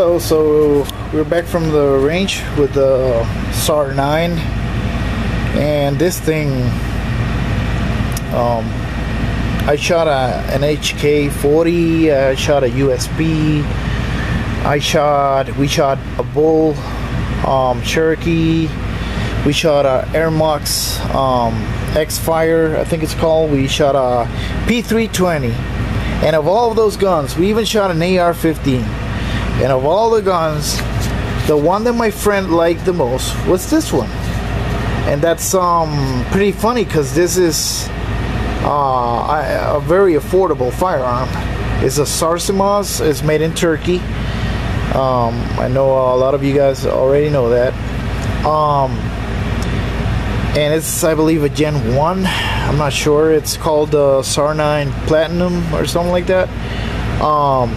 so we're back from the range with the SAR 9 and this thing um, I shot a, an HK 40 I shot a USP I shot we shot a Bul um, Cherokee we shot a Airmox um, X-Fire I think it's called. We shot a P320 and of all of those guns we even shot an AR-15 and of all the guns, the one that my friend liked the most was this one. And that's um, pretty funny because this is uh, a very affordable firearm. It's a Sarsilmaz. It's made in Turkey. Um, I know a lot of you guys already know that. Um, and it's, I believe, a Gen 1. I'm not sure. It's called the SAR 9 Platinum or something like that. Um,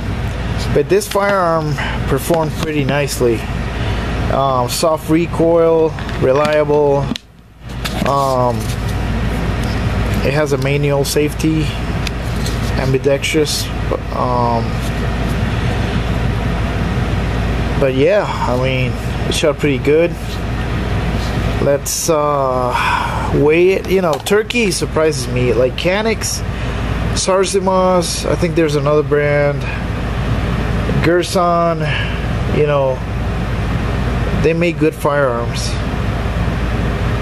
but this firearm performed pretty nicely. Um, soft recoil reliable. Um, it has a manual safety ambidextrous um, but yeah I mean it shot pretty good. Let's uh, weigh it. You know turkey surprises me. Like Canex Sarsilmaz I think there's another brand Girsan, you know, they make good firearms.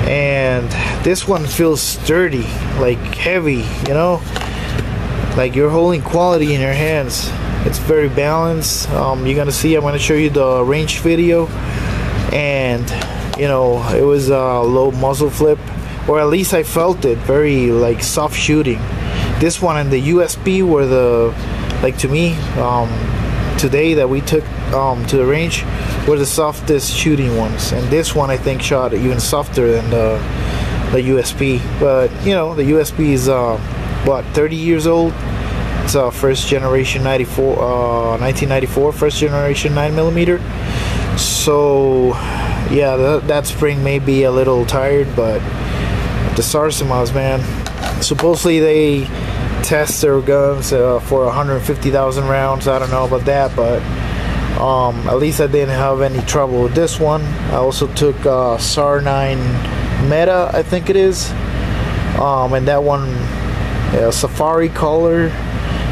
And this one feels sturdy, like heavy, you know? Like you're holding quality in your hands. It's very balanced. Um, you're gonna see, I'm gonna show you the range video. And, you know, it was a low muzzle flip, or at least I felt it, very like soft shooting. This one and the USP were the, like to me, um, today that we took um, to the range were the softest shooting ones, and this one I think shot even softer than the the USP. But you know, the USP is uh, what 30 years old. It's a uh, first generation 94, uh, 1994 first generation 9 millimeter. So yeah, that, that spring may be a little tired, but the Sarsilmaz, man, supposedly they test their guns uh, for 150,000 rounds. I don't know about that, but um, at least I didn't have any trouble with this one. I also took uh, SAR 9 Mete, I think it is, um, and that one Safari color,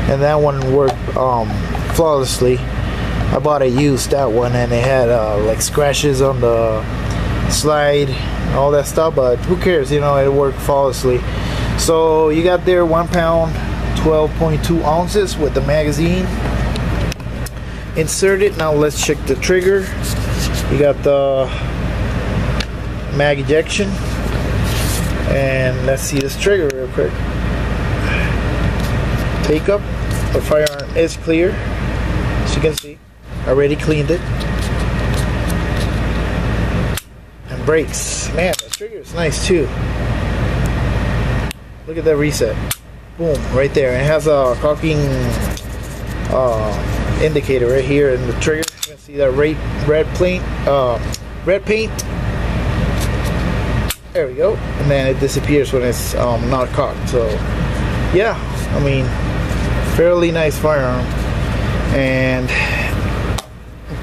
and that one worked um, flawlessly. I bought a used that one, and it had uh, like scratches on the slide, all that stuff. But who cares? You know, it worked flawlessly. So you got there one pound, 12.2 ounces with the magazine. Insert it. Now let's check the trigger. You got the mag ejection. And let's see this trigger real quick. Take up. The firearm is clear. As you can see, already cleaned it. And brakes. Man, the trigger is nice too. Look at that reset. Boom, right there. It has a cocking uh, indicator right here in the trigger. You can see that red, red paint. Uh, red paint. There we go. And then it disappears when it's um, not cocked. So, yeah, I mean, fairly nice firearm. And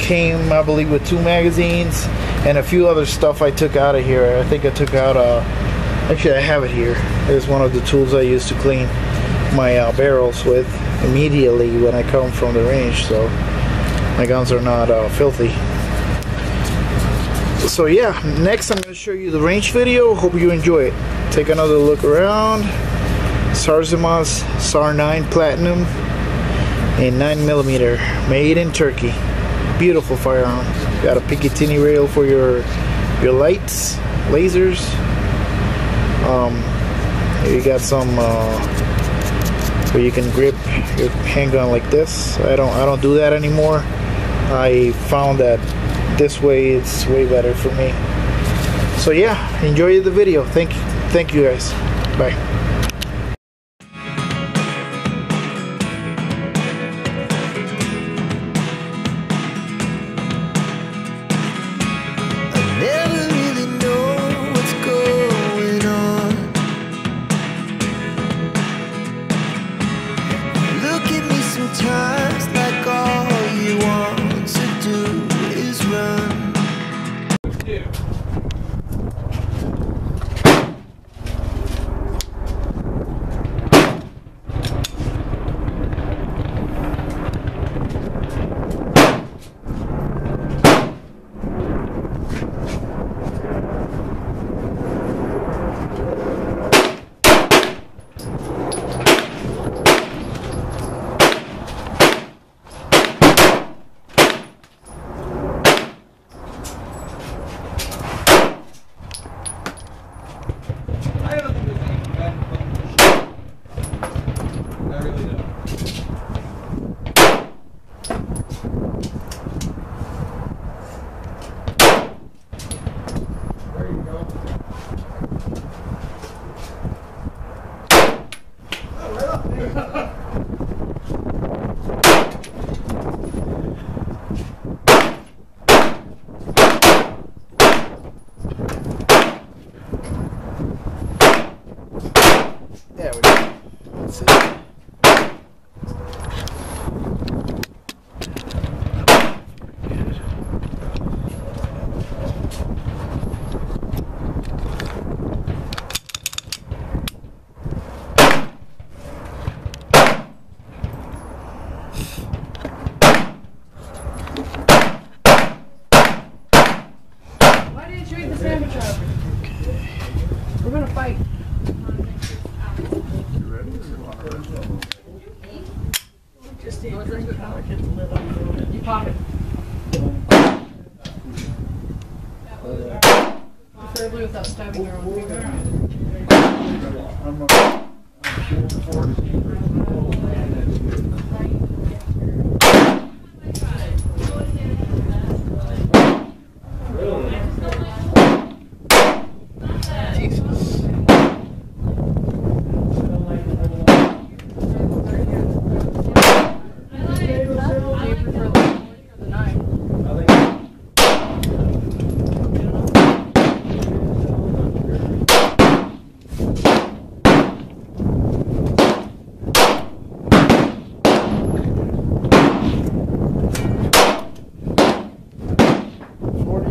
came, I believe, with two magazines and a few other stuff I took out of here. I think I took out a uh, Actually, I have it here. It's one of the tools I use to clean my uh, barrels with immediately when I come from the range, so my guns are not uh, filthy. So yeah, next I'm going to show you the range video. Hope you enjoy it. Take another look around. Sarsilmaz SAR 9 Platinum in 9mm, made in Turkey. Beautiful firearm. Got a Picatinny rail for your your lights, lasers, um, you got some uh, where you can grip your handgun like this. I don't I don't do that anymore. I found that this way it's way better for me. So yeah, enjoy the video. Thank you, thank you guys. Bye. Right. Just you it. Preferably without stabbing your own finger.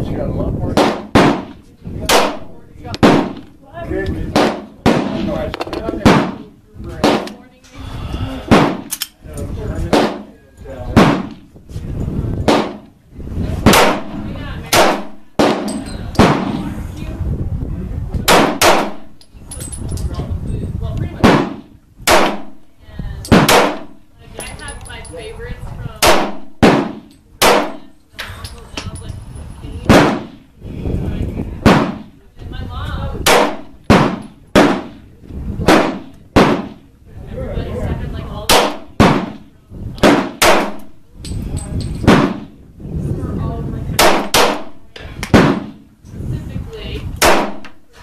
Forty's got a lot more. I have my favorites from. And my mom. Everybody started like all the. For all of my Specifically.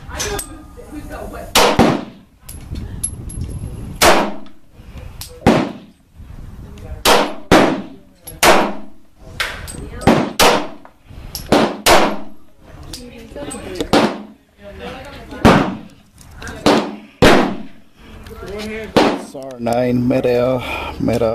I know who's, who's got what. SAR9 Mete Mete.